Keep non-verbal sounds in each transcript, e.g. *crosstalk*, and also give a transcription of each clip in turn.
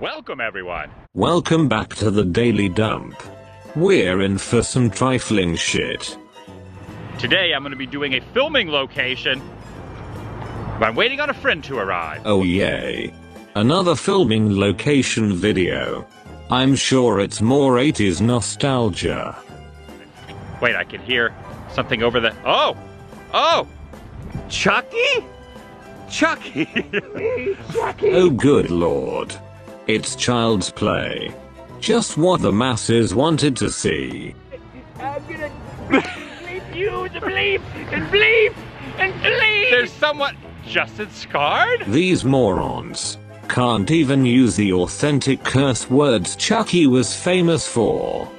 Welcome, everyone. Welcome back to the Daily Dump. We're in for some trifling shit. Today I'm going to be doing a filming location. I'm waiting on a friend to arrive. Oh yay. Another filming location video. I'm sure it's more 80s nostalgia. Wait, I can hear something over the. Oh! Oh! Chucky? Chucky! *laughs* Chucky! Oh good lord. It's child's play. Just what the masses wanted to see. I'm gonna bleep you to bleep and bleep and bleep! There's someone. Justin Scarred? These morons can't even use the authentic curse words Chucky was famous for.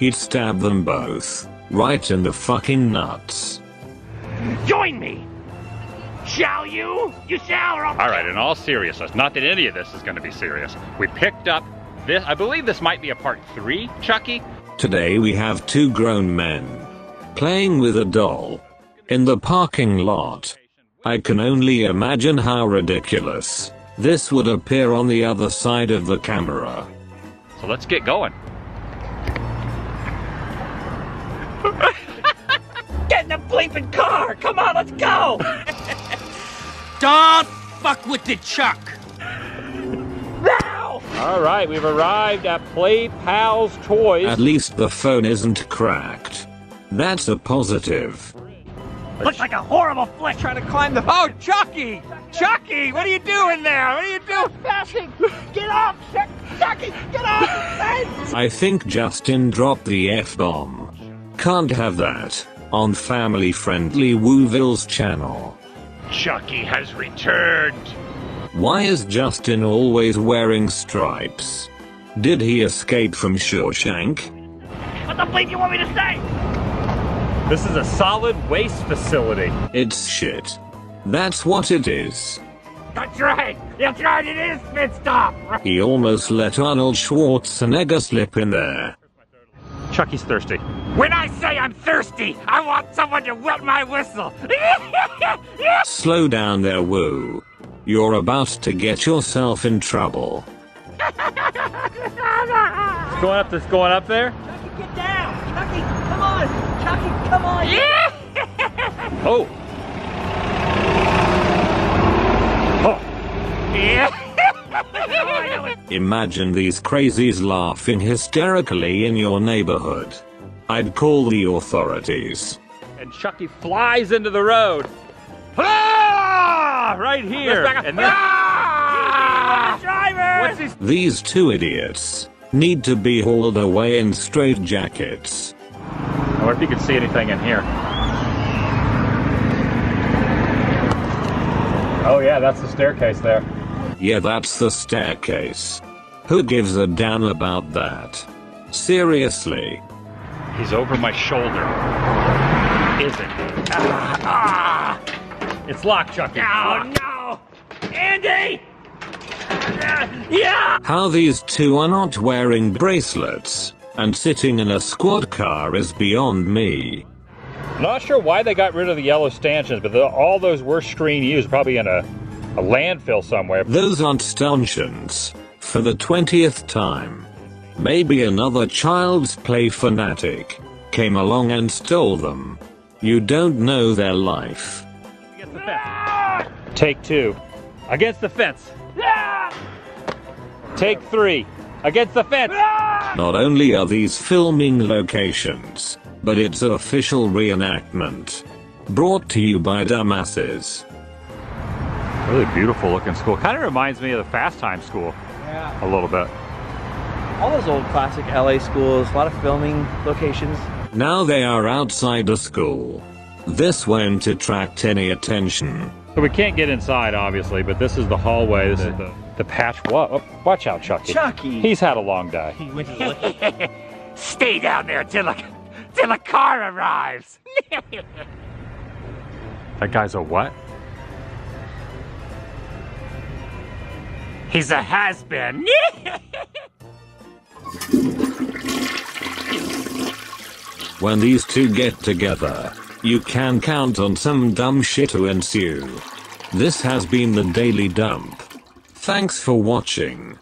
He'd stab them both right in the fucking nuts. Join me! Shall you? You shall, or I'll All right, in all seriousness, not that any of this is going to be serious. We picked up this. I believe this might be a part three, Chucky. Today we have two grown men playing with a doll in the parking lot. I can only imagine how ridiculous this would appear on the other side of the camera. So let's get going. *laughs* Get in the bleeping car! Come on, let's go! *laughs* Don't fuck with the Chuck. now! All right, we've arrived at Play Pals Toys. At least the phone isn't cracked. That's a positive. Looks like a horrible flick. Trying to climb the. Oh, Chucky! Chucky, what are you doing there? What are you doing? Passing! Get off! Chucky! Get off! I think Justin dropped the F-bomb. Can't have that on family friendly Wooville's channel. Chucky has returned. Why is Justin always wearing stripes? Did he escape from Shawshank? What the bleep you want me to say? This is a solid waste facility. It's shit. That's what it is. That's right! That's right, it is pit stop! He almost let Arnold Schwarzenegger slip in there. Chucky's thirsty. When I say I'm thirsty, I want someone to wet my whistle! *laughs* Slow down there, Woo. You're about to get yourself in trouble. It's going up. This going up there. Chucky, get down! Chucky, come on! Chucky, come on! *laughs* Yeah! Oh. Oh. *laughs* Imagine these crazies laughing hysterically in your neighborhood. I'd call the authorities. And Chucky flies into the road. Ah! Right here. And then, Ah! Driver! what's he? These two idiots need to be hauled away in straitjackets. I wonder if you can see anything in here. Oh yeah, that's the staircase there. Yeah, that's the staircase. Who gives a damn about that? Seriously. He's over my shoulder. Is it? Ah! It's locked, Chucky. Oh no! Andy! Yeah! How these two are not wearing bracelets and sitting in a squad car is beyond me. Not sure why they got rid of the yellow stanchions, but the, all those were screen used, probably in a, a landfill somewhere. Those aren't stanchions. For the 20th time. Maybe another child's play fanatic came along and stole them. You don't know their life. Against the fence. Take two. Against the fence. Take three. Against the fence. Not only are these filming locations, but it's an official reenactment. Brought to you by dumbasses. Really beautiful looking school. Kind of reminds me of the Fast Time School Yeah. a little bit. All those old classic LA schools, a lot of filming locations. Now they are outside the school. This won't attract any attention. So we can't get inside, obviously, but this is the hallway. This is the, the patch. What? Oh, watch out, Chucky. Chucky! He's had a long day. He went to *laughs* Stay down there till the, till the car arrives! *laughs* That guy's a what? He's a has-been. *laughs* When these two get together, you can count on some dumb shit to ensue. This has been the Daily Dump. Thanks for watching.